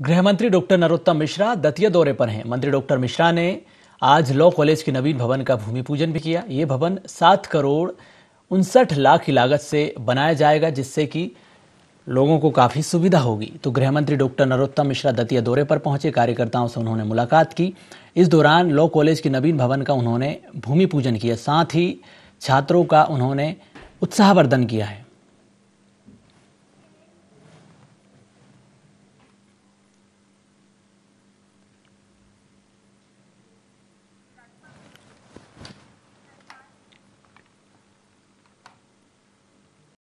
गृह मंत्री डॉक्टर नरोत्तम मिश्रा दतिया दौरे पर हैं। मंत्री डॉक्टर मिश्रा ने आज लॉ कॉलेज के नवीन भवन का भूमि पूजन भी किया। ये भवन सात करोड़ उनसठ लाख की लागत से बनाया जाएगा, जिससे कि लोगों को काफ़ी सुविधा होगी। तो गृह मंत्री डॉक्टर नरोत्तम मिश्रा दतिया दौरे पर पहुँचे। कार्यकर्ताओं से उन्होंने मुलाकात की। इस दौरान लॉ कॉलेज के नवीन भवन का उन्होंने भूमि पूजन किया। साथ ही छात्रों का उन्होंने उत्साहवर्धन किया है।